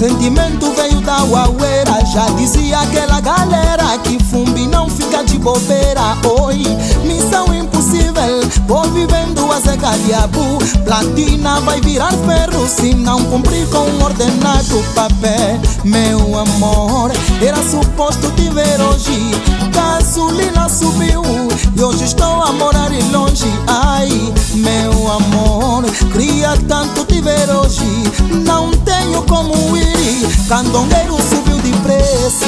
Sentimento veio da uaueira Já dizia aquela galera Que fumbi não fica de bobeira. Oi, missão impossível Vou vivendo a seca diabo Platina vai virar ferro Se não cumprir com o ordenado papel. Meu amor, era suposto te ver hoje. Gasolina subiu E hoje estou a morar longe Candongueiro subiu de preço.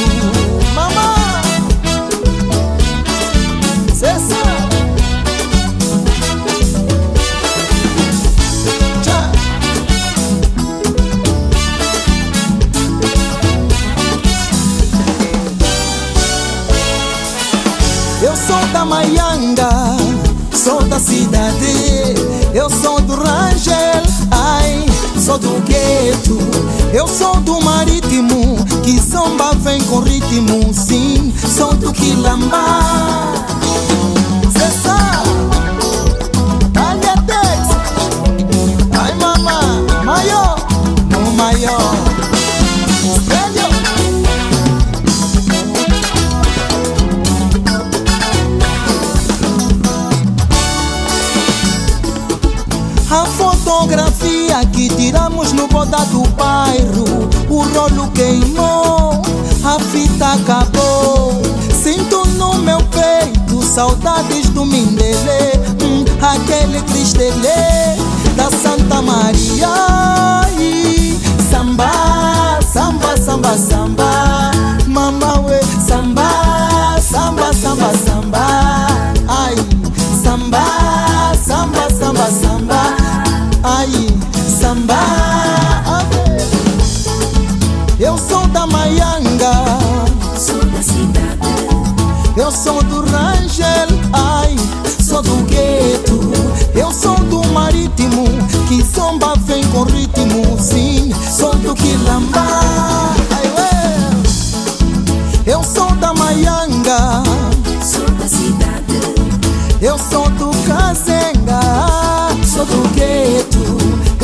Mamãe Cessa. Tchau. Eu sou da Maianga, sou da cidade, eu sou do Rangel, sou do gueto, eu sou do marítimo, que zomba vem com ritmo, sim, sou do Quilambá. Que tiramos no boda do bairro O rolo queimou, a fita acabou. Sinto no meu peito saudades do Mindele hum, Aquele cristelê da Santa Maria. Samba, samba, samba, samba Mama we, samba, samba, samba, samba Ai, samba, samba, samba, samba Ai, samba. Eu sou da Maianga Sou da cidade, Eu sou do Rangel, ai, sou do gueto. Eu sou do marítimo, que zomba vem com ritmo Sim, sou do Quilambá. Eu sou da Maianga sou da cidade, Eu sou do Kazenga, sou do gueto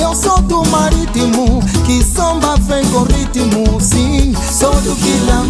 Eu sou do marítimo, que samba vem com ritmo Sim, sou do Sim